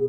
you